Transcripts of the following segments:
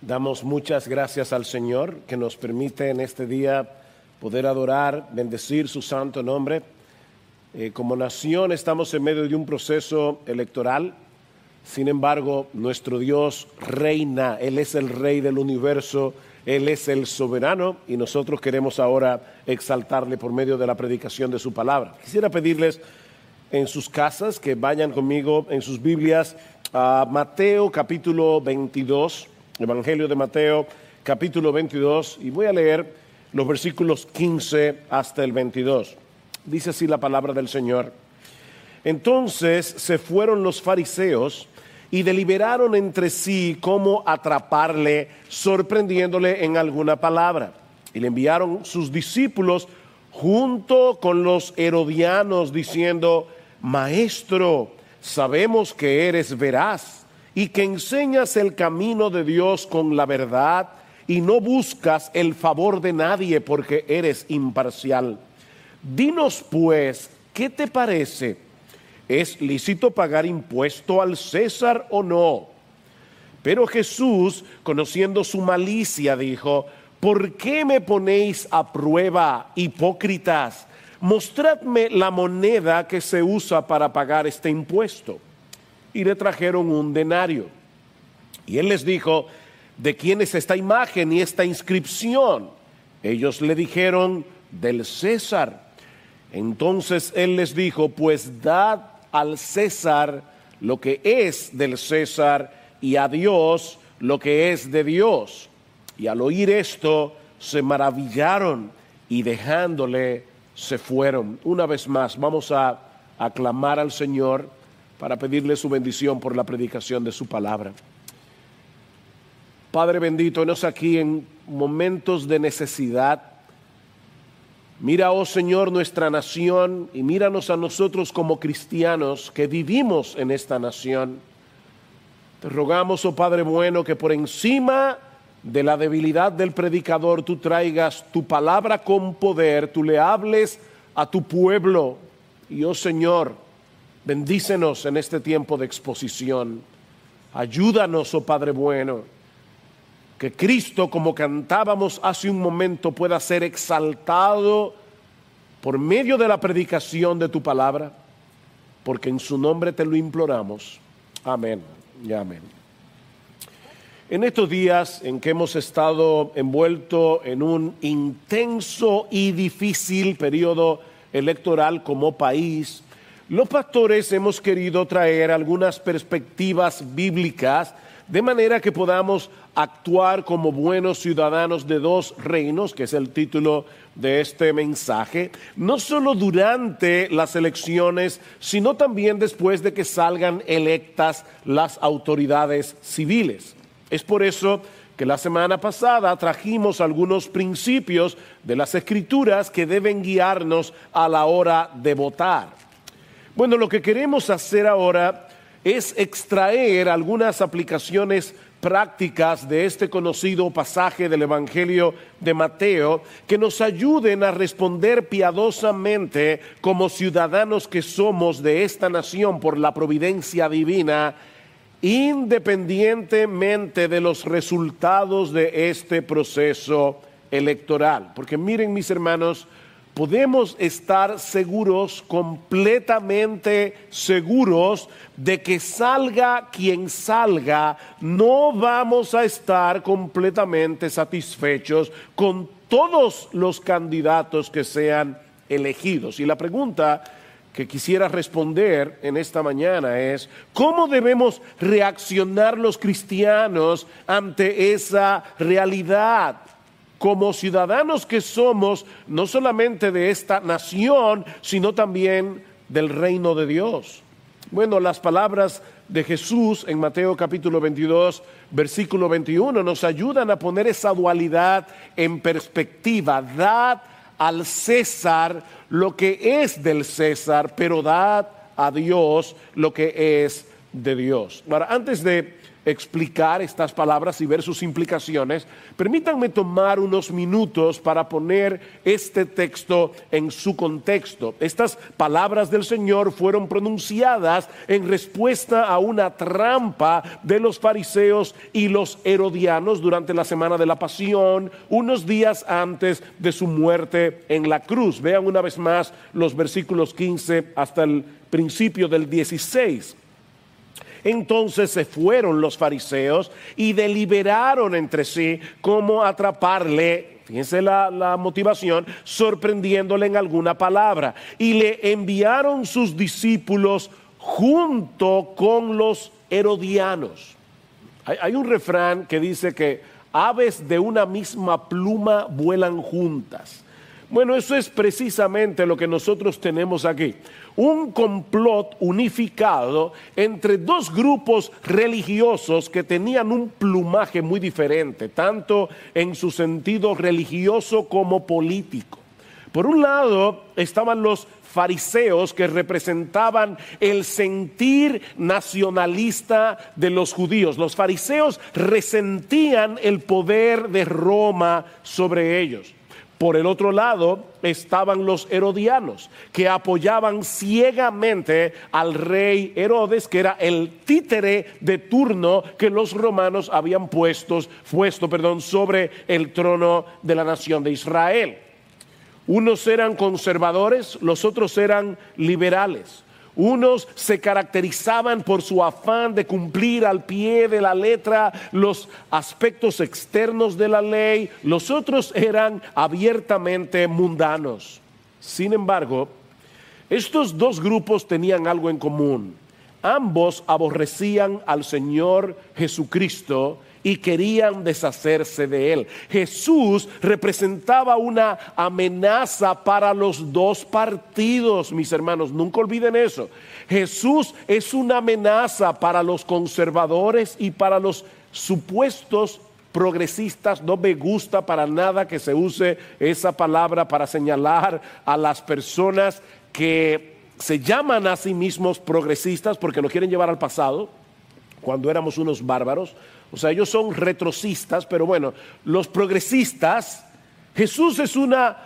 Damos muchas gracias al Señor que nos permite en este día poder adorar, bendecir su santo nombre. Eh, como nación estamos en medio de un proceso electoral, sin embargo nuestro Dios reina, Él es el rey del universo, Él es el soberano y nosotros queremos ahora exaltarle por medio de la predicación de su palabra. Quisiera pedirles en sus casas que vayan conmigo en sus Biblias a Mateo capítulo 22 Evangelio de Mateo, capítulo 22, y voy a leer los versículos 15 hasta el 22. Dice así la palabra del Señor. Entonces se fueron los fariseos y deliberaron entre sí cómo atraparle, sorprendiéndole en alguna palabra. Y le enviaron sus discípulos junto con los herodianos, diciendo, Maestro, sabemos que eres veraz y que enseñas el camino de Dios con la verdad y no buscas el favor de nadie porque eres imparcial. Dinos pues, ¿qué te parece? ¿Es lícito pagar impuesto al César o no? Pero Jesús, conociendo su malicia, dijo, ¿por qué me ponéis a prueba, hipócritas? Mostradme la moneda que se usa para pagar este impuesto y le trajeron un denario. Y él les dijo, ¿de quién es esta imagen y esta inscripción? Ellos le dijeron, del César. Entonces él les dijo, pues dad al César lo que es del César y a Dios lo que es de Dios. Y al oír esto, se maravillaron y dejándole se fueron. Una vez más, vamos a aclamar al Señor para pedirle su bendición por la predicación de su palabra. Padre bendito, enos aquí en momentos de necesidad. Mira, oh Señor, nuestra nación y míranos a nosotros como cristianos que vivimos en esta nación. Te rogamos, oh Padre bueno, que por encima de la debilidad del predicador tú traigas tu palabra con poder, tú le hables a tu pueblo. Y, oh Señor, Bendícenos en este tiempo de exposición. Ayúdanos, oh Padre bueno, que Cristo, como cantábamos hace un momento, pueda ser exaltado por medio de la predicación de tu palabra, porque en su nombre te lo imploramos. Amén y amén. En estos días en que hemos estado envuelto en un intenso y difícil periodo electoral como país, los pastores hemos querido traer algunas perspectivas bíblicas de manera que podamos actuar como buenos ciudadanos de dos reinos, que es el título de este mensaje, no solo durante las elecciones, sino también después de que salgan electas las autoridades civiles. Es por eso que la semana pasada trajimos algunos principios de las escrituras que deben guiarnos a la hora de votar. Bueno, lo que queremos hacer ahora es extraer algunas aplicaciones prácticas de este conocido pasaje del Evangelio de Mateo que nos ayuden a responder piadosamente como ciudadanos que somos de esta nación por la providencia divina, independientemente de los resultados de este proceso electoral. Porque miren mis hermanos, podemos estar seguros, completamente seguros, de que salga quien salga, no vamos a estar completamente satisfechos con todos los candidatos que sean elegidos. Y la pregunta que quisiera responder en esta mañana es, ¿cómo debemos reaccionar los cristianos ante esa realidad? Como ciudadanos que somos, no solamente de esta nación, sino también del reino de Dios. Bueno, las palabras de Jesús en Mateo capítulo 22, versículo 21, nos ayudan a poner esa dualidad en perspectiva. Dad al César lo que es del César, pero dad a Dios lo que es de Dios. Ahora, antes de explicar estas palabras y ver sus implicaciones, permítanme tomar unos minutos para poner este texto en su contexto. Estas palabras del Señor fueron pronunciadas en respuesta a una trampa de los fariseos y los herodianos durante la semana de la pasión, unos días antes de su muerte en la cruz. Vean una vez más los versículos 15 hasta el principio del 16. Entonces se fueron los fariseos y deliberaron entre sí cómo atraparle fíjense la, motivación, sorprendiéndole en alguna palabra. Y le enviaron sus discípulos junto con los herodianos. hay, un refrán que dice que aves de una misma pluma vuelan juntas. Bueno, eso es precisamente lo que nosotros tenemos aquí. Un complot unificado entre dos grupos religiosos que tenían un plumaje muy diferente, tanto en su sentido religioso como político. Por un lado estaban los fariseos que representaban el sentir nacionalista de los judíos. Los fariseos resentían el poder de Roma sobre ellos. Por el otro lado estaban los herodianos, que apoyaban ciegamente al rey Herodes, que era el títere de turno que los romanos habían puesto, puesto perdón, sobre el trono de la nación de Israel. Unos eran conservadores, los otros eran liberales. Unos se caracterizaban por su afán de cumplir al pie de la letra los aspectos externos de la ley, los otros eran abiertamente mundanos. Sin embargo, estos dos grupos tenían algo en común. Ambos aborrecían al Señor Jesucristo y querían deshacerse de él. Jesús representaba una amenaza para los dos partidos, mis hermanos, nunca olviden eso. Jesús es una amenaza para los conservadores y para los supuestos progresistas. No me gusta para nada que se use esa palabra para señalar a las personas que se llaman a sí mismos progresistas porque lo quieren llevar al pasado, cuando éramos unos bárbaros. O sea, ellos son retrocistas, pero bueno, los progresistas, Jesús es una,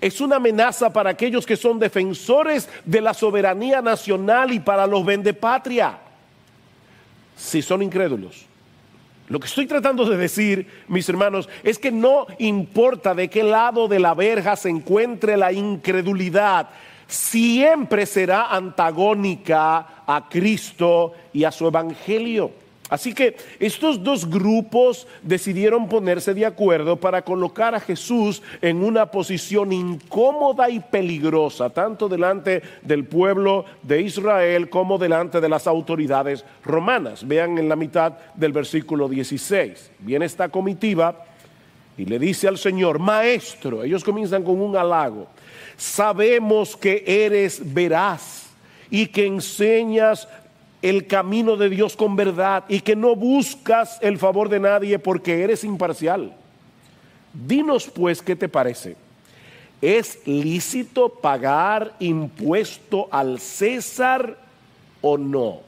es una amenaza para aquellos que son defensores de la soberanía nacional y para los vendepatria, si son incrédulos. Lo que estoy tratando de decir, mis hermanos, es que no importa de qué lado de la verja se encuentre la incredulidad, siempre será antagónica a Cristo y a su evangelio. Así que estos dos grupos decidieron ponerse de acuerdo para colocar a Jesús en una posición incómoda y peligrosa, tanto delante del pueblo de Israel como delante de las autoridades romanas. Vean en la mitad del versículo 16. Viene esta comitiva y le dice al Señor, Maestro, ellos comienzan con un halago, sabemos que eres veraz y que enseñas el camino de Dios con verdad y que no buscas el favor de nadie porque eres imparcial. Dinos pues qué te parece. ¿Es lícito pagar impuesto al César o no?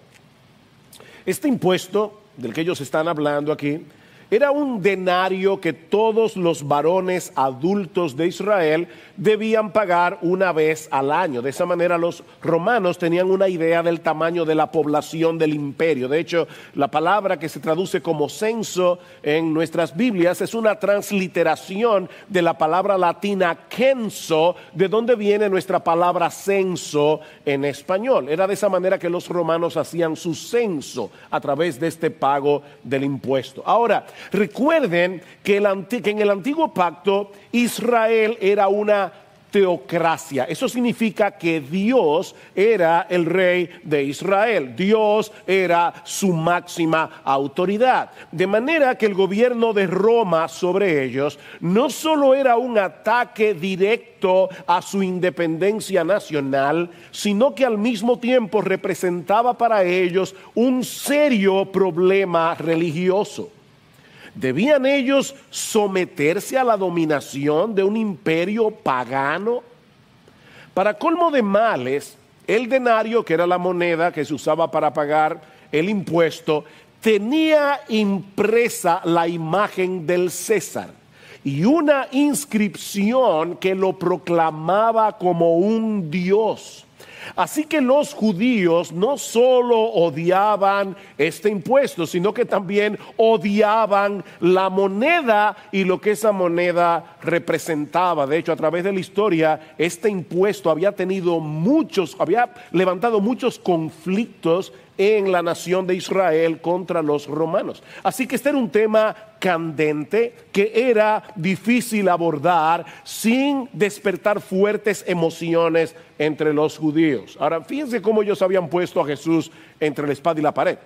Este impuesto del que ellos están hablando aquí era un denario que todos los varones adultos de Israel debían pagar una vez al año. De esa manera los romanos tenían una idea del tamaño de la población del imperio. De hecho, la palabra que se traduce como censo en nuestras Biblias es una transliteración de la palabra latina censo, de donde viene nuestra palabra censo en español. Era de esa manera que los romanos hacían su censo a través de este pago del impuesto. Ahora, Recuerden que, en el antiguo pacto Israel era una teocracia. Eso significa que Dios era el rey de Israel. Dios era su máxima autoridad. De manera que el gobierno de Roma sobre ellos no solo era un ataque directo a su independencia nacional, sino que al mismo tiempo representaba para ellos un serio problema religioso. ¿Debían ellos someterse a la dominación de un imperio pagano? Para colmo de males, el denario, que era la moneda que se usaba para pagar el impuesto, tenía impresa la imagen del César y una inscripción que lo proclamaba como un dios. Así que los judíos no solo odiaban este impuesto, sino que también odiaban la moneda y lo que esa moneda representaba. De hecho, a través de la historia, este impuesto había tenido muchos, había levantado muchos conflictos en la nación de Israel contra los romanos. Así que este era un tema candente que era difícil abordar sin despertar fuertes emociones entre los judíos. Ahora, fíjense cómo ellos habían puesto a Jesús entre la espada y la pared.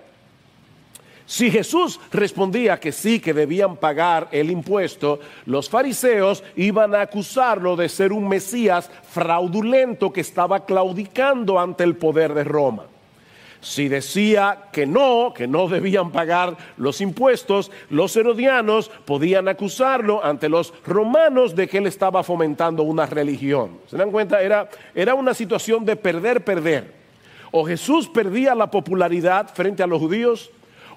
Si Jesús respondía que sí, que debían pagar el impuesto, los fariseos iban a acusarlo de ser un Mesías fraudulento que estaba claudicando ante el poder de Roma. Si decía que no, que no debían pagar los impuestos, los herodianos podían acusarlo ante los romanos de que él estaba fomentando una religión. ¿Se dan cuenta? Era, era una situación de perder, perder. O Jesús perdía la popularidad frente a los judíos,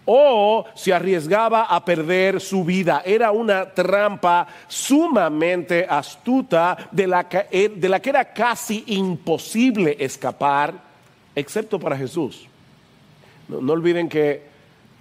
o se arriesgaba a perder su vida. Era una trampa sumamente astuta de la de la que era casi imposible escapar, excepto para Jesús. No, olviden que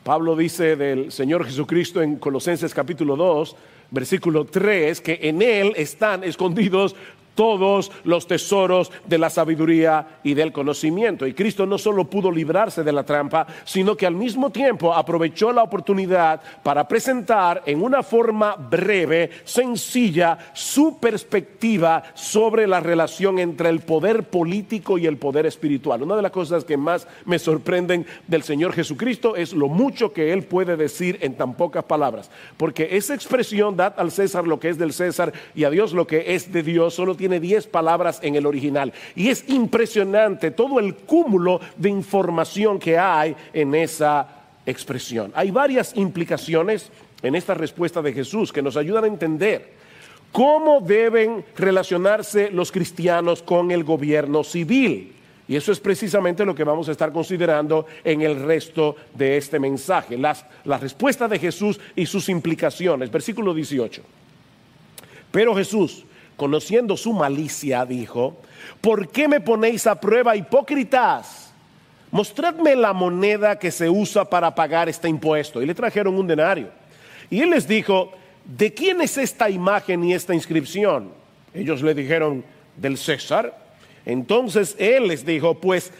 Pablo dice del Señor Jesucristo en Colosenses capítulo 2, versículo 3, que en Él están escondidos todos los tesoros de la sabiduría y del conocimiento. Y Cristo no solo pudo librarse de la trampa, sino que al mismo tiempo aprovechó la oportunidad para presentar en una forma breve, sencilla, su perspectiva sobre la relación entre el poder político y el poder espiritual. Una de las cosas que más me sorprenden del Señor Jesucristo es lo mucho que Él puede decir en tan pocas palabras. Porque esa expresión, dad al César lo que es del César y a Dios lo que es de Dios, solo tiene 10 palabras en el original. Y es impresionante todo el cúmulo de información que hay en esa expresión. Hay varias implicaciones en esta respuesta de Jesús que nos ayudan a entender cómo deben relacionarse los cristianos con el gobierno civil. Y eso es precisamente lo que vamos a estar considerando en el resto de este mensaje, las, la respuesta de Jesús y sus implicaciones. Versículo 18. Pero Jesús, conociendo su malicia, dijo, ¿por qué me ponéis a prueba, hipócritas? Mostradme la moneda que se usa para pagar este impuesto. Y le trajeron un denario. Y él les dijo, ¿de quién es esta imagen y esta inscripción? Ellos le dijeron, del César. Entonces él les dijo, pues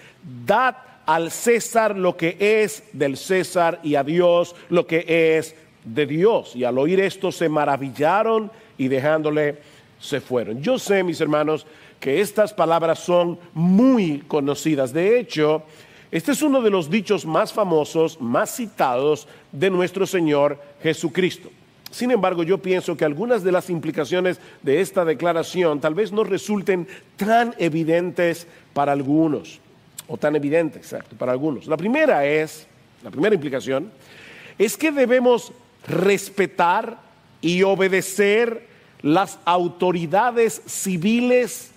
dad al César lo que es del César y a Dios lo que es de Dios. Y al oír esto se maravillaron y dejándole se fueron. Yo sé, mis hermanos, que estas palabras son muy conocidas. De hecho, este es uno de los dichos más famosos, más citados de nuestro Señor Jesucristo. Sin embargo, yo pienso que algunas de las implicaciones de esta declaración tal vez no resulten tan evidentes para algunos, o tan evidentes, exacto, para algunos. La primera es, la primera implicación, es que debemos respetar y obedecer las autoridades civiles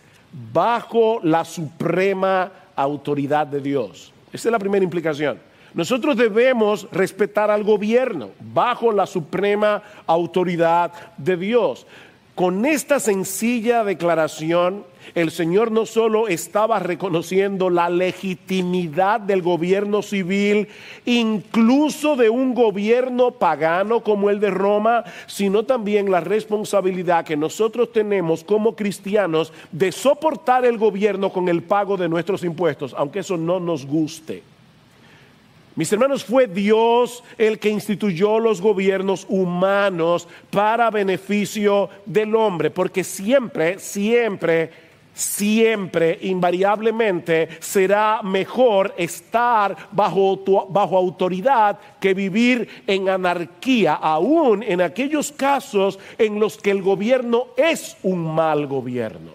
bajo la suprema autoridad de Dios. Esa es la primera implicación. Nosotros debemos respetar al gobierno bajo la suprema autoridad de Dios. Con esta sencilla declaración, el Señor no solo estaba reconociendo la legitimidad del gobierno civil, incluso de un gobierno pagano como el de Roma, sino también la responsabilidad que nosotros tenemos como cristianos de soportar el gobierno con el pago de nuestros impuestos, aunque eso no nos guste. Mis hermanos, fue Dios el que instituyó los gobiernos humanos para beneficio del hombre, porque siempre, siempre, siempre, invariablemente, será mejor estar bajo, autoridad que vivir en anarquía, aún en aquellos casos en los que el gobierno es un mal gobierno.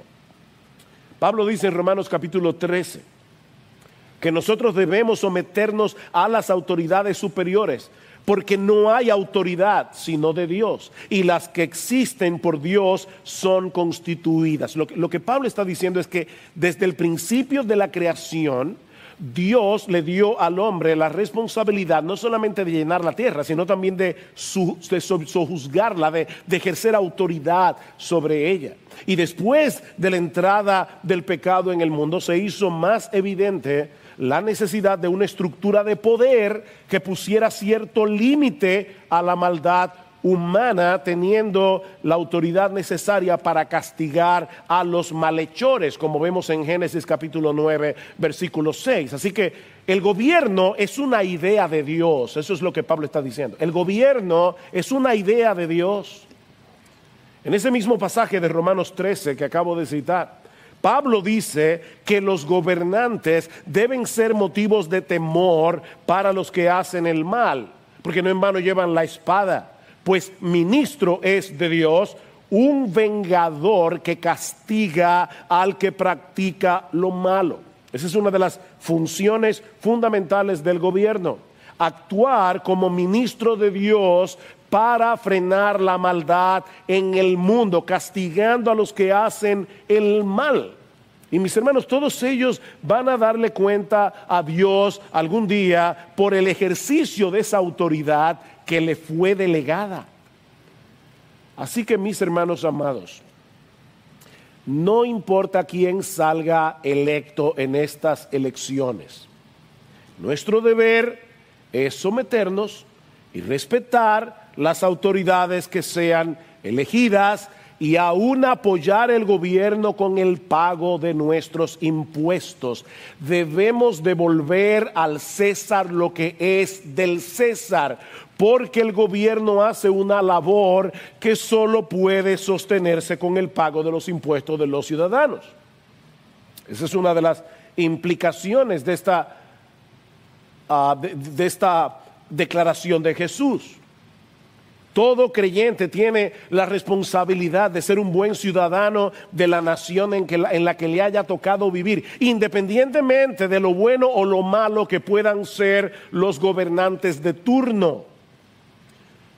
Pablo dice en Romanos capítulo 13, que nosotros debemos someternos a las autoridades superiores, porque no hay autoridad sino de Dios, y las que existen por Dios son constituidas. Lo que, Pablo está diciendo es que desde el principio de la creación, Dios le dio al hombre la responsabilidad no solamente de llenar la tierra, sino también de, sojuzgarla, de, de ejercer autoridad sobre ella. Y después de la entrada del pecado en el mundo se hizo más evidente la necesidad de una estructura de poder que pusiera cierto límite a la maldad humana teniendo la autoridad necesaria para castigar a los malhechores, como vemos en Génesis capítulo 9, versículo 6. Así que el gobierno es una idea de Dios, eso es lo que Pablo está diciendo. El gobierno es una idea de Dios. En ese mismo pasaje de Romanos 13 que acabo de citar, Pablo dice que los gobernantes deben ser motivos de temor para los que hacen el mal, porque no en vano llevan la espada pues ministro es de Dios, un vengador que castiga al que practica lo malo. Esa es una de las funciones fundamentales del gobierno. Actuar como ministro de Dios para frenar la maldad en el mundo, castigando a los que hacen el mal. Y mis hermanos, todos ellos van a darle cuenta a Dios algún día por el ejercicio de esa autoridad que le fue delegada. Así que mis hermanos amados, no importa quién salga electo en estas elecciones, nuestro deber es someternos y respetar las autoridades que sean elegidas y aún apoyar el gobierno con el pago de nuestros impuestos. Debemos devolver al César lo que es del César, porque el gobierno hace una labor que solo puede sostenerse con el pago de los impuestos de los ciudadanos. Esa es una de las implicaciones de esta, ah, de esta declaración de Jesús. Todo creyente tiene la responsabilidad de ser un buen ciudadano de la nación en, la que le haya tocado vivir, independientemente de lo bueno o lo malo que puedan ser los gobernantes de turno.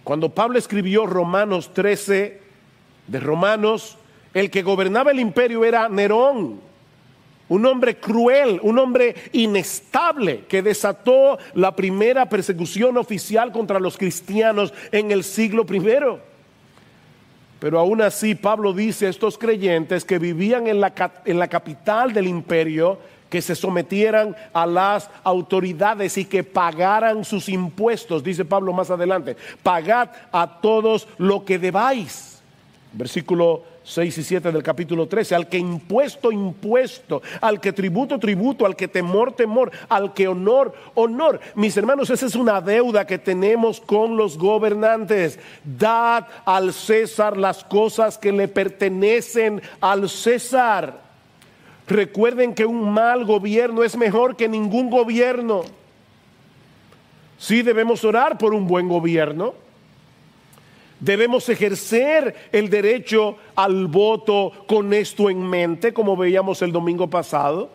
Cuando Pablo escribió Romanos 13, de Romanos, el que gobernaba el imperio era Nerón un hombre cruel, un hombre inestable que desató la primera persecución oficial contra los cristianos en el siglo primero. Pero aún así Pablo dice a estos creyentes que vivían en la, en la capital del imperio, que se sometieran a las autoridades y que pagaran sus impuestos, dice Pablo más adelante, pagad a todos lo que debáis. Versículo 6 y 7 del capítulo 13, al que impuesto, impuesto, al que tributo, tributo, al que temor, temor, al que honor, honor. Mis hermanos, esa es una deuda que tenemos con los gobernantes. Dad al César las cosas que le pertenecen al César. Recuerden que un mal gobierno es mejor que ningún gobierno. Sí debemos orar por un buen gobierno Debemos ejercer el derecho al voto con esto en mente, como veíamos el domingo pasado.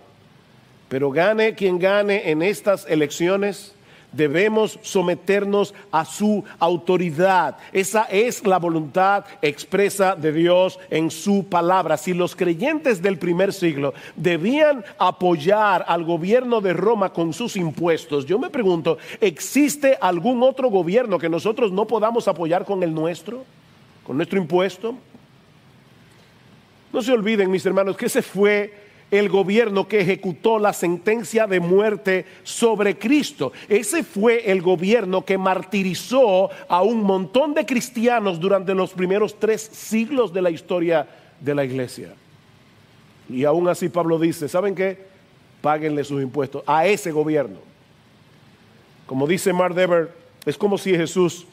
Pero gane quien gane en estas elecciones, debemos someternos a su autoridad. Esa es la voluntad expresa de Dios en su palabra. Si los creyentes del primer siglo debían apoyar al gobierno de Roma con sus impuestos, yo me pregunto, ¿existe algún otro gobierno que nosotros no podamos apoyar con el nuestro? ¿Con nuestro impuesto? No se olviden, mis hermanos, que ese fue el gobierno que ejecutó la sentencia de muerte sobre Cristo. Ese fue el gobierno que martirizó a un montón de cristianos durante los primeros tres siglos de la historia de la iglesia. Y aún así Pablo dice, ¿saben qué? Páguenle sus impuestos a ese gobierno. Como dice Mark Dever, es como si Jesús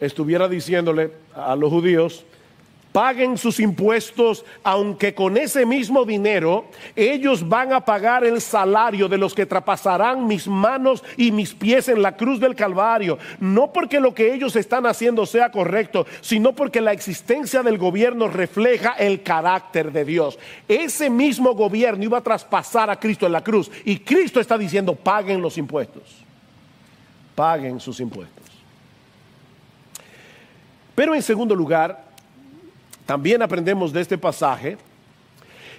estuviera diciéndole a los judíos, paguen sus impuestos, aunque con ese mismo dinero ellos van a pagar el salario de los que traspasarán mis manos y mis pies en la cruz del Calvario. No porque lo que ellos están haciendo sea correcto, sino porque la existencia del gobierno refleja el carácter de Dios. Ese mismo gobierno iba a traspasar a Cristo en la cruz y Cristo está diciendo, paguen los impuestos. Paguen sus impuestos. Pero en segundo lugar, también aprendemos de este pasaje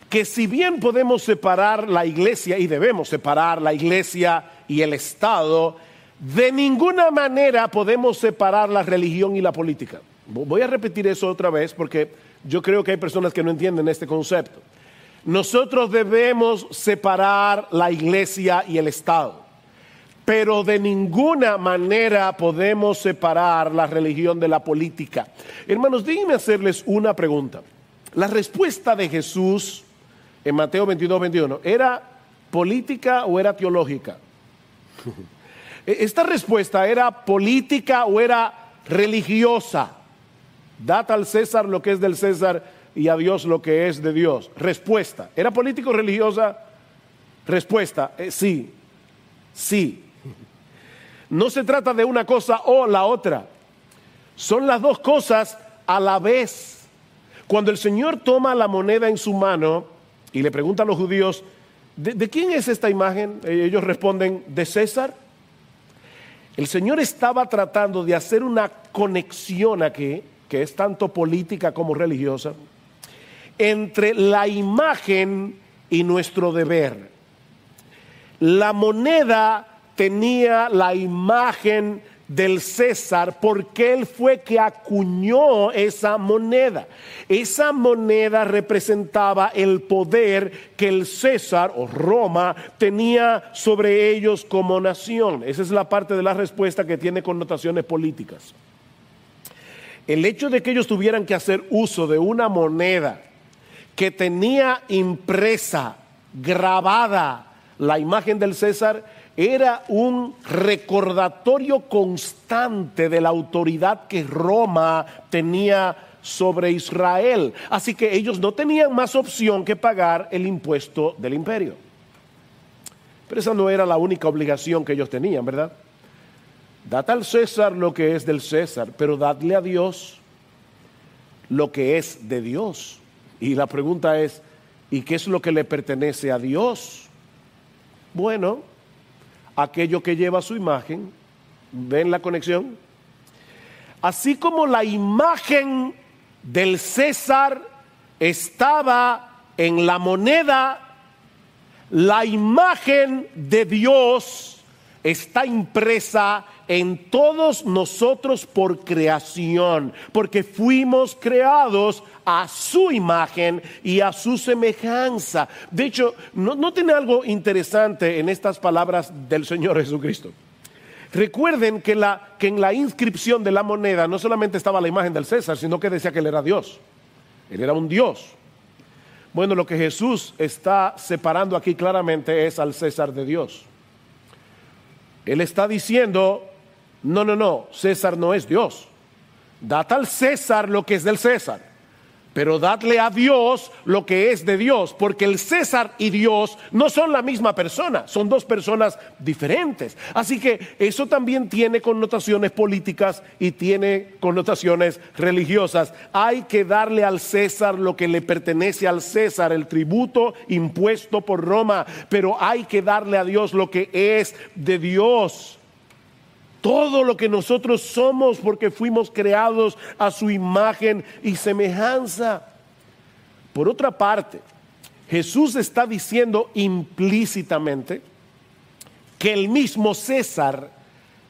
que si bien podemos separar la iglesia y debemos separar la iglesia y el Estado, de ninguna manera podemos separar la religión y la política. Voy a repetir eso otra vez porque yo creo que hay personas que no entienden este concepto. Nosotros debemos separar la iglesia y el Estado, pero de ninguna manera podemos separar la religión de la política. Hermanos, déjenme hacerles una pregunta. La respuesta de Jesús en Mateo 22, 21, ¿era política o era teológica? Esta respuesta era política o era religiosa. Data al César lo que es del César y a Dios lo que es de Dios. Respuesta. ¿Era político o religiosa? Respuesta. Eh, sí. Sí. No se trata de una cosa o la otra. Son las dos cosas a la vez. Cuando el Señor toma la moneda en su mano, y le pregunta a los judíos, ¿de, quién es esta imagen? Eh, ellos responden, de César. El Señor estaba tratando de hacer una conexión aquí, que es tanto política como religiosa, entre la imagen y nuestro deber. La moneda tenía la imagen del César porque él fue que acuñó esa moneda. Esa moneda representaba el poder que el César o Roma tenía sobre ellos como nación. Esa es la parte de la respuesta que tiene connotaciones políticas. El hecho de que ellos tuvieran que hacer uso de una moneda que tenía impresa, grabada la imagen del César, era un recordatorio constante de la autoridad que Roma tenía sobre Israel. Así que ellos no tenían más opción que pagar el impuesto del imperio. Pero esa no era la única obligación que ellos tenían, ¿verdad? Dad al César lo que es del César, pero dadle a Dios lo que es de Dios. Y la pregunta es, ¿y qué es lo que le pertenece a Dios? Bueno, aquello que lleva su imagen. ¿Ven la conexión? Así como la imagen del César estaba en la moneda, la imagen de Dios está impresa en todos nosotros por creación, porque fuimos creados a su imagen y a su semejanza. De hecho, no, tiene algo interesante en estas palabras del Señor Jesucristo. Recuerden que, la, que en la inscripción de la moneda no solamente estaba la imagen del César, sino que decía que él era Dios. Él era un Dios. Bueno, lo que Jesús está separando aquí claramente es al César de Dios. Él está diciendo, no, no, no, César no es Dios. Data al César lo que es del César pero dadle a Dios lo que es de Dios, porque el César y Dios no son la misma persona, son dos personas diferentes. Así que eso también tiene connotaciones políticas y tiene connotaciones religiosas. Hay que darle al César lo que le pertenece al César, el tributo impuesto por Roma, pero hay que darle a Dios lo que es de Dios todo lo que nosotros somos porque fuimos creados a su imagen y semejanza. Por otra parte, Jesús está diciendo implícitamente que el mismo César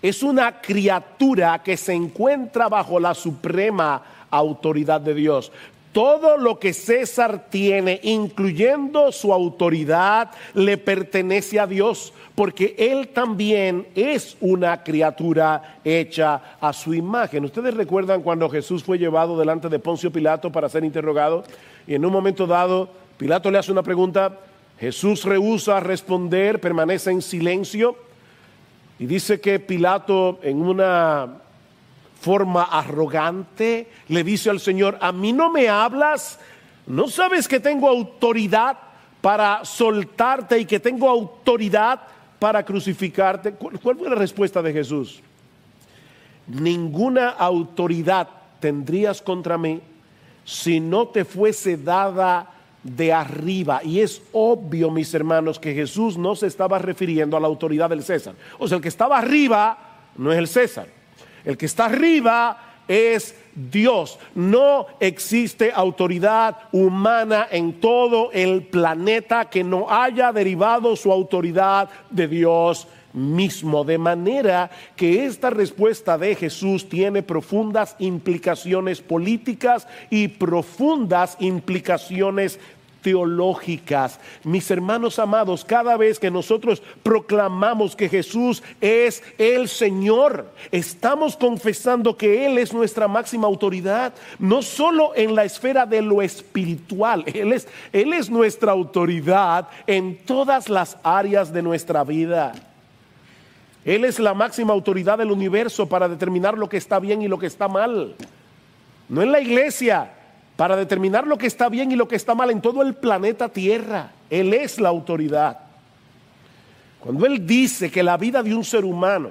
es una criatura que se encuentra bajo la suprema autoridad de Dios. Todo lo que César tiene, incluyendo su autoridad, le pertenece a Dios, porque él también es una criatura hecha a su imagen. Ustedes recuerdan cuando Jesús fue llevado delante de Poncio Pilato para ser interrogado y en un momento dado Pilato le hace una pregunta, Jesús rehúsa responder, permanece en silencio. Y dice que Pilato en una forma arrogante le dice al Señor, a mí no me hablas, no sabes que tengo autoridad para soltarte y que tengo autoridad para crucificarte. ¿Cuál fue la respuesta de Jesús? Ninguna autoridad tendrías contra mí si no te fuese dada de arriba. Y es obvio, mis hermanos, que Jesús no se estaba refiriendo a la autoridad del César. O sea, el que estaba arriba no es el César. El que está arriba es Dios. No existe autoridad humana en todo el planeta que no haya derivado su autoridad de Dios mismo. De manera que esta respuesta de Jesús tiene profundas implicaciones políticas y profundas implicaciones teológicas. Mis hermanos amados, cada vez que nosotros proclamamos que Jesús es el Señor, estamos confesando que Él es nuestra máxima autoridad, no solo en la esfera de lo espiritual, Él es, Él es nuestra autoridad en todas las áreas de nuestra vida. Él es la máxima autoridad del universo para determinar lo que está bien y lo que está mal. No en la iglesia, para determinar lo que está bien y lo que está mal en todo el planeta Tierra. Él es la autoridad. Cuando Él dice que la vida de un ser humano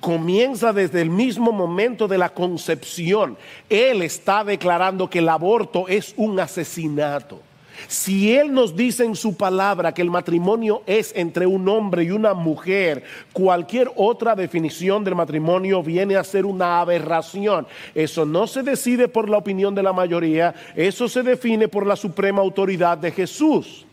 comienza desde el mismo momento de la concepción, Él está declarando que el aborto es un asesinato. Si Él nos dice en su palabra que el matrimonio es entre un hombre y una mujer, cualquier otra definición del matrimonio viene a ser una aberración. Eso no se decide por la opinión de la mayoría, eso se define por la suprema autoridad de Jesús.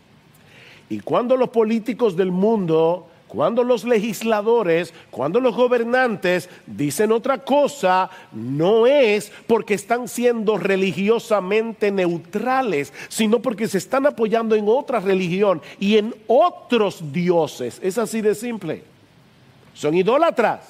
Y cuando los políticos del mundo cuando los legisladores, cuando los gobernantes dicen otra cosa, no es porque están siendo religiosamente neutrales, sino porque se están apoyando en otra religión y en otros dioses. Es así de simple. Son idólatras.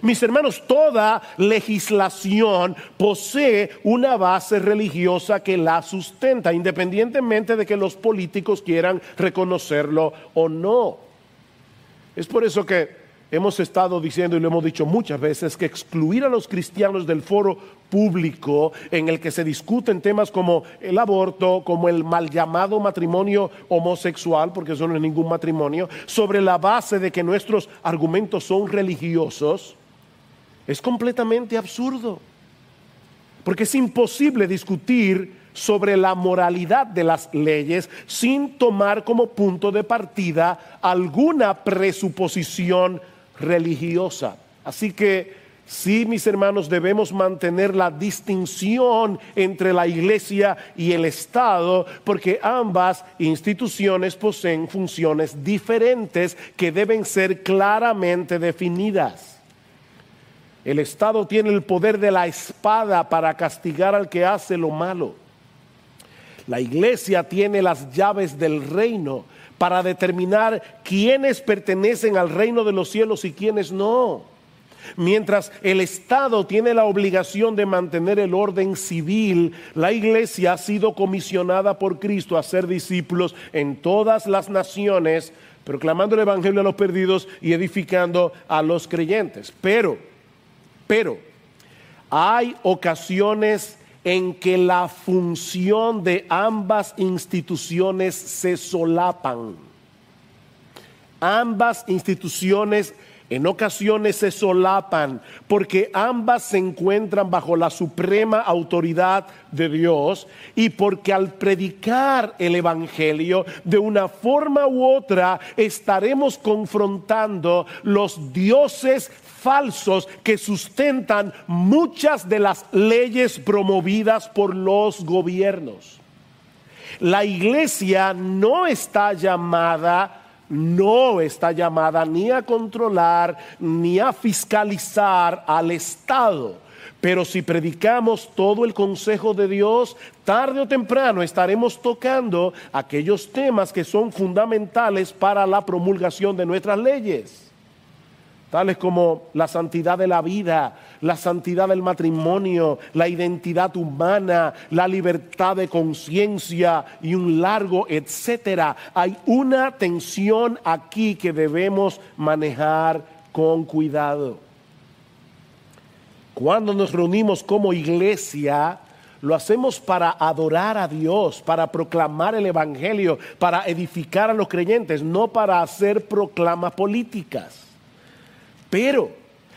Mis hermanos, toda legislación posee una base religiosa que la sustenta, independientemente de que los políticos quieran reconocerlo o no. Es por eso que hemos estado diciendo y lo hemos dicho muchas veces que excluir a los cristianos del foro público en el que se discuten temas como el aborto, como el mal llamado matrimonio homosexual, porque eso no es ningún matrimonio, sobre la base de que nuestros argumentos son religiosos, es completamente absurdo. Porque es imposible discutir sobre la moralidad de las leyes sin tomar como punto de partida alguna presuposición religiosa. Así que sí, mis hermanos, debemos mantener la distinción entre la iglesia y el Estado, porque ambas instituciones poseen funciones diferentes que deben ser claramente definidas. El Estado tiene el poder de la espada para castigar al que hace lo malo. La iglesia tiene las llaves del reino para determinar quiénes pertenecen al reino de los cielos y quiénes no. Mientras el Estado tiene la obligación de mantener el orden civil, la iglesia ha sido comisionada por Cristo a ser discípulos en todas las naciones, proclamando el Evangelio a los perdidos y edificando a los creyentes. Pero, pero, hay ocasiones en que la función de ambas instituciones se solapan. Ambas instituciones en ocasiones se solapan porque ambas se encuentran bajo la suprema autoridad de Dios y porque al predicar el Evangelio de una forma u otra estaremos confrontando los dioses falsos que sustentan muchas de las leyes promovidas por los gobiernos. La iglesia no está llamada no está llamada ni a controlar ni a fiscalizar al Estado. Pero si predicamos todo el consejo de Dios, tarde o temprano estaremos tocando aquellos temas que son fundamentales para la promulgación de nuestras leyes tales como la santidad de la vida, la santidad del matrimonio, la identidad humana, la libertad de conciencia y un largo etcétera. Hay una tensión aquí que debemos manejar con cuidado. Cuando nos reunimos como iglesia, lo hacemos para adorar a Dios, para proclamar el Evangelio, para edificar a los creyentes, no para hacer proclamas políticas. Pero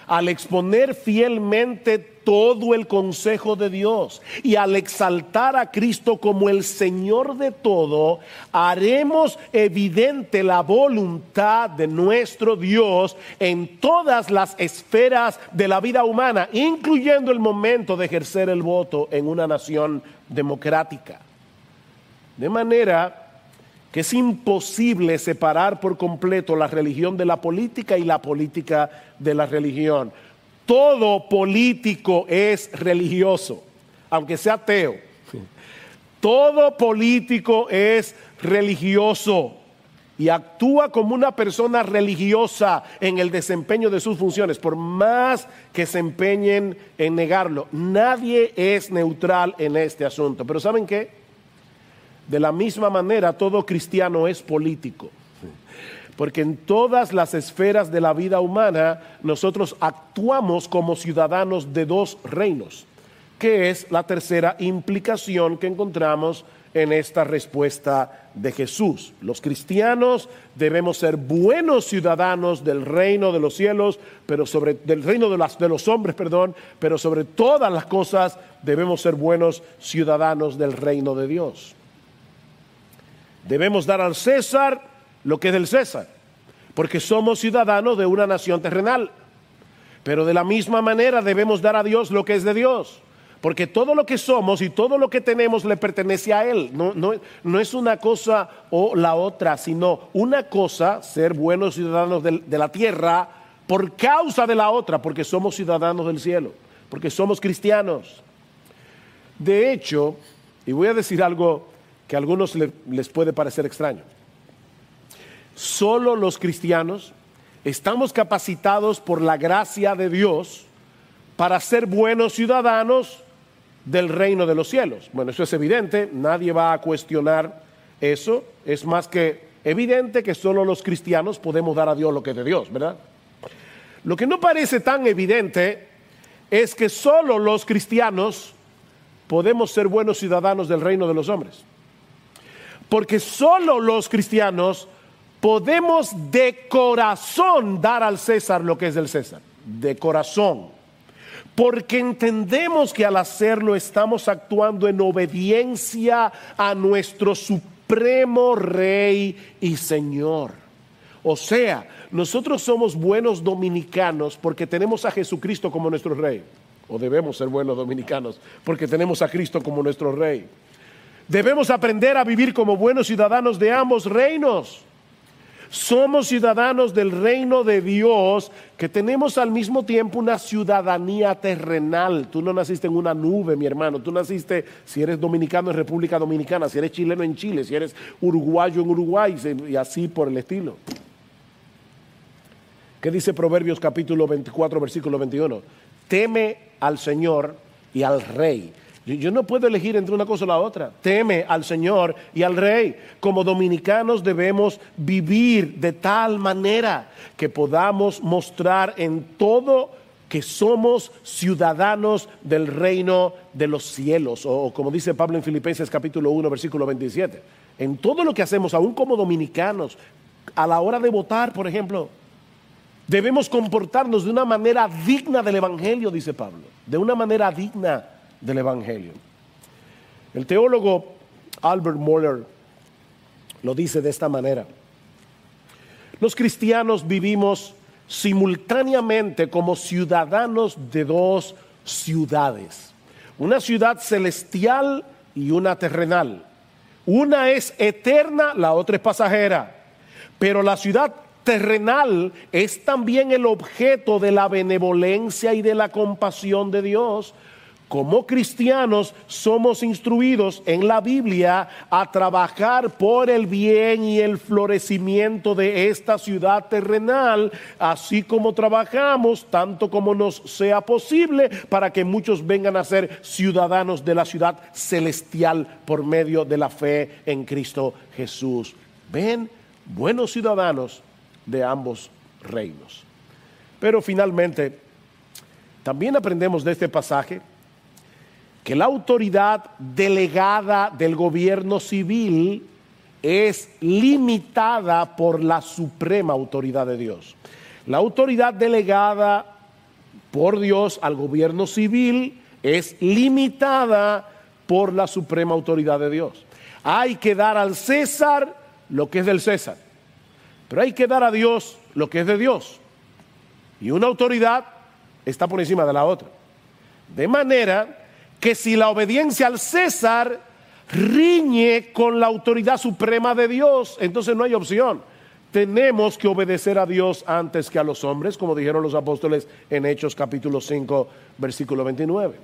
al exponer fielmente todo el consejo de Dios y al exaltar a Cristo como el Señor de todo, haremos evidente la voluntad de nuestro Dios en todas las esferas de la vida humana, incluyendo el momento de ejercer el voto en una nación democrática. De manera que es imposible separar por completo la religión de la política y la política de la religión. Todo político es religioso, aunque sea ateo. Todo político es religioso y actúa como una persona religiosa en el desempeño de sus funciones, por más que se empeñen en negarlo. Nadie es neutral en este asunto. Pero ¿saben qué? De la misma manera, todo cristiano es político. Porque en todas las esferas de la vida humana nosotros actuamos como ciudadanos de dos reinos, que es la tercera implicación que encontramos en esta respuesta de Jesús. Los cristianos debemos ser buenos ciudadanos del reino de los cielos, pero sobre del reino de, las, de los hombres, perdón, pero sobre todas las cosas debemos ser buenos ciudadanos del reino de Dios. Debemos dar al César lo que es del César, porque somos ciudadanos de una nación terrenal. Pero de la misma manera debemos dar a Dios lo que es de Dios, porque todo lo que somos y todo lo que tenemos le pertenece a Él. No, no, es una cosa o la otra, sino una cosa, ser buenos ciudadanos de, de la tierra, por causa de la otra, porque somos ciudadanos del cielo, porque somos cristianos. De hecho, y voy a decir algo que a algunos les puede parecer extraño. Solo los cristianos estamos capacitados por la gracia de Dios para ser buenos ciudadanos del reino de los cielos. Bueno, eso es evidente, nadie va a cuestionar eso. Es más que evidente que solo los cristianos podemos dar a Dios lo que es de Dios, ¿verdad? Lo que no parece tan evidente es que solo los cristianos podemos ser buenos ciudadanos del reino de los hombres. Porque solo los cristianos podemos de corazón dar al César lo que es del César. De corazón. Porque entendemos que al hacerlo estamos actuando en obediencia a nuestro supremo Rey y Señor. O sea, nosotros somos buenos dominicanos porque tenemos a Jesucristo como nuestro Rey. O debemos ser buenos dominicanos porque tenemos a Cristo como nuestro Rey. Debemos aprender a vivir como buenos ciudadanos de ambos reinos. Somos ciudadanos del reino de Dios que tenemos al mismo tiempo una ciudadanía terrenal. Tú no naciste en una nube, mi hermano. Tú naciste, si eres dominicano, en República Dominicana, si eres chileno, en Chile, si eres uruguayo, en Uruguay, y así por el estilo. ¿Qué dice Proverbios capítulo 24, versículo 21? Teme al Señor y al Rey yo, no puedo elegir entre una cosa o la otra. Teme al Señor y al Rey. Como dominicanos debemos vivir de tal manera que podamos mostrar en todo que somos ciudadanos del reino de los cielos, o, como dice Pablo en Filipenses capítulo 1, versículo 27. En todo lo que hacemos, aún como dominicanos, a la hora de votar, por ejemplo, debemos comportarnos de una manera digna del Evangelio, dice Pablo, de una manera digna del Evangelio. El teólogo Albert Moller lo dice de esta manera. Los cristianos vivimos simultáneamente como ciudadanos de dos ciudades, una ciudad celestial y una terrenal. Una es eterna, la otra es pasajera, pero la ciudad terrenal es también el objeto de la benevolencia y de la compasión de Dios, como cristianos somos instruidos en la Biblia a trabajar por el bien y el florecimiento de esta ciudad terrenal, así como trabajamos tanto como nos sea posible para que muchos vengan a ser ciudadanos de la ciudad celestial por medio de la fe en Cristo Jesús. Ven, buenos ciudadanos de ambos reinos. Pero finalmente, también aprendemos de este pasaje que la autoridad delegada del gobierno civil es limitada por la suprema autoridad de Dios. La autoridad delegada por Dios al gobierno civil es limitada por la suprema autoridad de Dios. Hay que dar al César lo que es del César, pero hay que dar a Dios lo que es de Dios. Y una autoridad está por encima de la otra. De manera que si la obediencia al César riñe con la autoridad suprema de Dios, entonces no hay opción. Tenemos que obedecer a Dios antes que a los hombres, como dijeron los apóstoles en Hechos capítulo 5, versículo 29.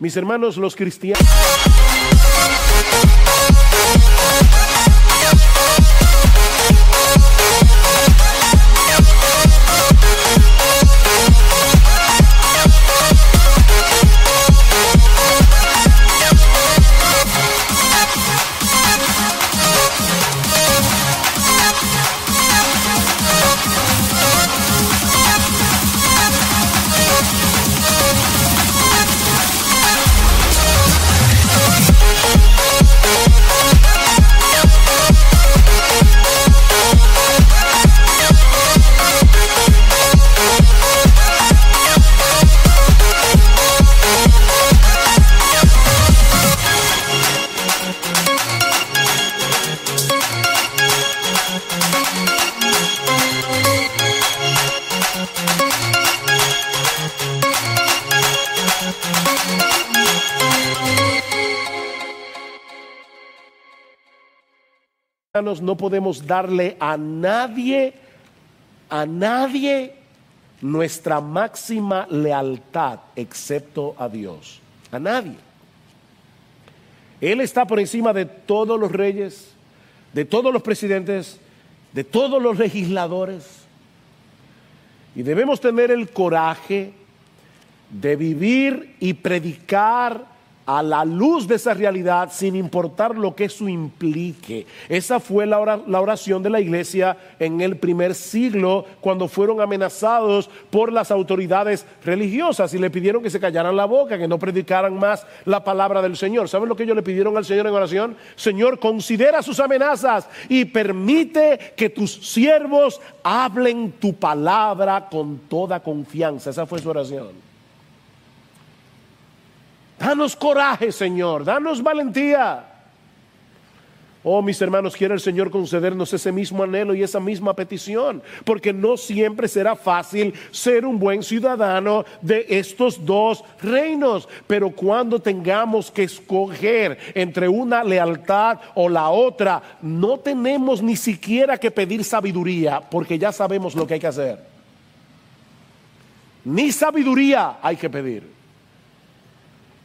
Mis hermanos, los cristianos... no podemos darle a nadie, a nadie nuestra máxima lealtad excepto a Dios. A nadie. Él está por encima de todos los reyes, de todos los presidentes, de todos los legisladores. Y debemos tener el coraje de vivir y predicar a la luz de esa realidad sin importar lo que eso implique. Esa fue la oración de la iglesia en el primer siglo cuando fueron amenazados por las autoridades religiosas y le pidieron que se callaran la boca, que no predicaran más la palabra del Señor. ¿Saben lo que ellos le pidieron al Señor en oración? Señor, considera sus amenazas y permite que tus siervos hablen tu palabra con toda confianza. Esa fue su oración. Danos coraje, Señor, danos valentía. Oh, mis hermanos, quiere el Señor concedernos ese mismo anhelo y esa misma petición, porque no siempre será fácil ser un buen ciudadano de estos dos reinos, pero cuando tengamos que escoger entre una lealtad o la otra, no tenemos ni siquiera que pedir sabiduría, porque ya sabemos lo que hay que hacer. Ni sabiduría hay que pedir.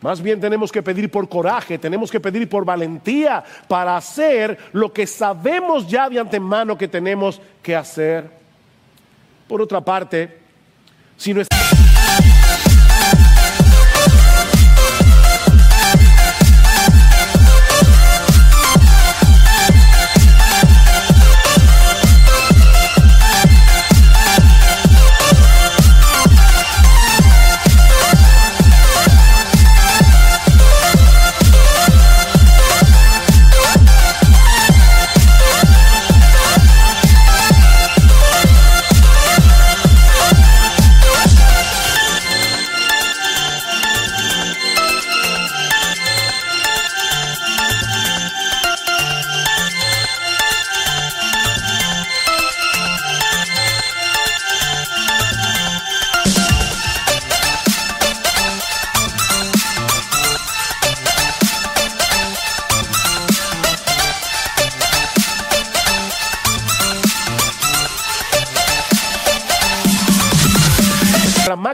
Más bien tenemos que pedir por coraje, tenemos que pedir por valentía para hacer lo que sabemos ya de antemano que tenemos que hacer. Por otra parte, si nuestra...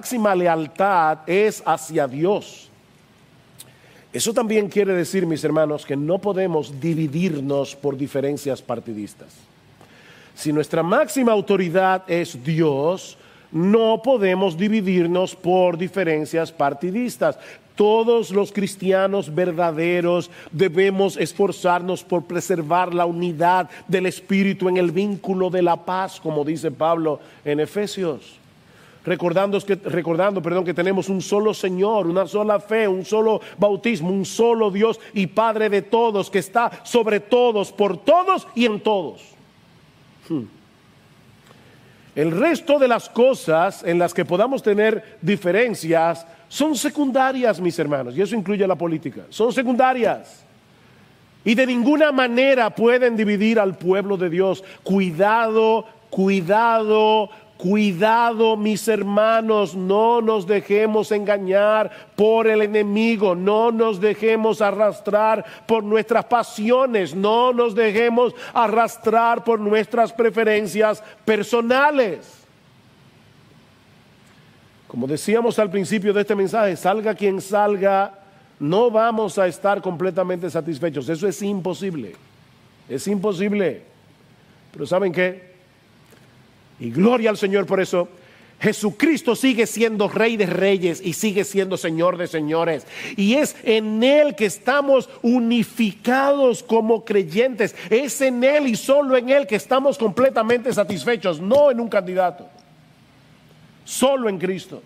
máxima lealtad es hacia Dios. Eso también quiere decir, mis hermanos, que no podemos dividirnos por diferencias partidistas. Si nuestra máxima autoridad es Dios, no podemos dividirnos por diferencias partidistas. Todos los cristianos verdaderos debemos esforzarnos por preservar la unidad del Espíritu en el vínculo de la paz, como dice Pablo en Efesios recordando que, recordando, perdón, que tenemos un solo Señor, una sola fe, un solo bautismo, un solo Dios y Padre de todos, que está sobre todos, por todos y en todos. Hmm. El resto de las cosas en las que podamos tener diferencias son secundarias, mis hermanos, y eso incluye la política. Son secundarias. Y de ninguna manera pueden dividir al pueblo de Dios. Cuidado, cuidado, Cuidado, mis hermanos, no nos dejemos engañar por el enemigo, no nos dejemos arrastrar por nuestras pasiones, no nos dejemos arrastrar por nuestras preferencias personales. Como decíamos al principio de este mensaje, salga quien salga, no vamos a estar completamente satisfechos. Eso es imposible. Es imposible. Pero ¿saben qué? Y gloria al Señor por eso. Jesucristo sigue siendo Rey de Reyes y sigue siendo Señor de Señores. Y es en Él que estamos unificados como creyentes. Es en Él y solo en Él que estamos completamente satisfechos, no en un candidato. Solo en Cristo.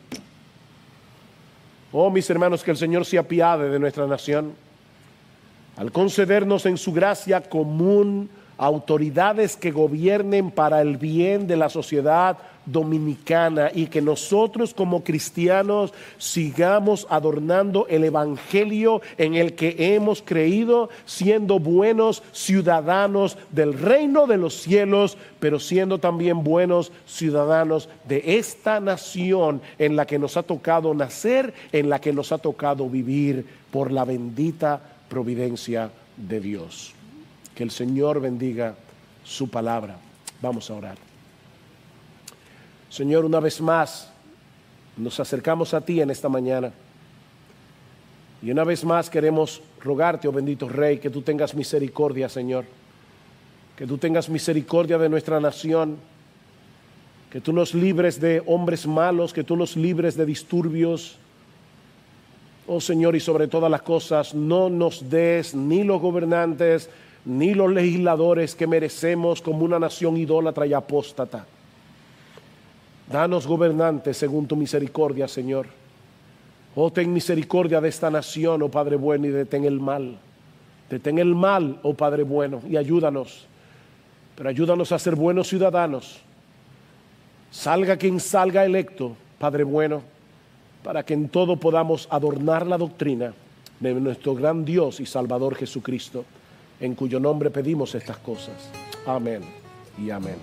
Oh, mis hermanos, que el Señor se apiade de nuestra nación al concedernos en su gracia común autoridades que gobiernen para el bien de la sociedad dominicana y que nosotros como cristianos sigamos adornando el Evangelio en el que hemos creído, siendo buenos ciudadanos del reino de los cielos, pero siendo también buenos ciudadanos de esta nación en la que nos ha tocado nacer, en la que nos ha tocado vivir por la bendita providencia de Dios. Que el Señor bendiga su palabra. Vamos a orar. Señor, una vez más nos acercamos a ti en esta mañana. Y una vez más queremos rogarte, oh bendito Rey, que tú tengas misericordia, Señor. Que tú tengas misericordia de nuestra nación. Que tú nos libres de hombres malos, que tú nos libres de disturbios. Oh Señor, y sobre todas las cosas, no nos des ni los gobernantes, ni los legisladores que merecemos como una nación idólatra y apóstata. Danos gobernantes según tu misericordia, Señor. Oh, ten misericordia de esta nación, oh Padre bueno, y detén el mal. Detén el mal, oh Padre bueno, y ayúdanos. Pero ayúdanos a ser buenos ciudadanos. Salga quien salga electo, Padre bueno, para que en todo podamos adornar la doctrina de nuestro gran Dios y Salvador Jesucristo en cuyo nombre pedimos estas cosas. Amén y amén.